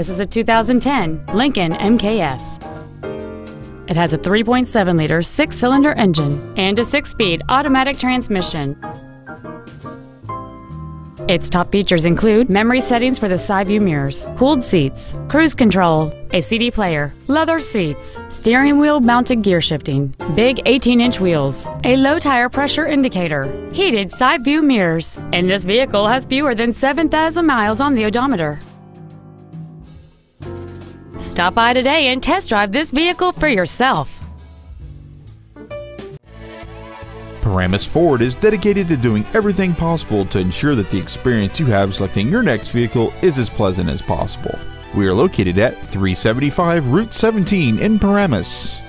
This is a 2010 Lincoln MKS. It has a 3.7 liter six cylinder engine and a six speed automatic transmission. Its top features include memory settings for the side view mirrors, cooled seats, cruise control, a CD player, leather seats, steering wheel mounted gear shifting, big 18 inch wheels, a low tire pressure indicator, heated side view mirrors, and this vehicle has fewer than 7,000 miles on the odometer. Stop by today and test drive this vehicle for yourself. Paramus Ford is dedicated to doing everything possible to ensure that the experience you have selecting your next vehicle is as pleasant as possible. We are located at 375 Route 17 in Paramus.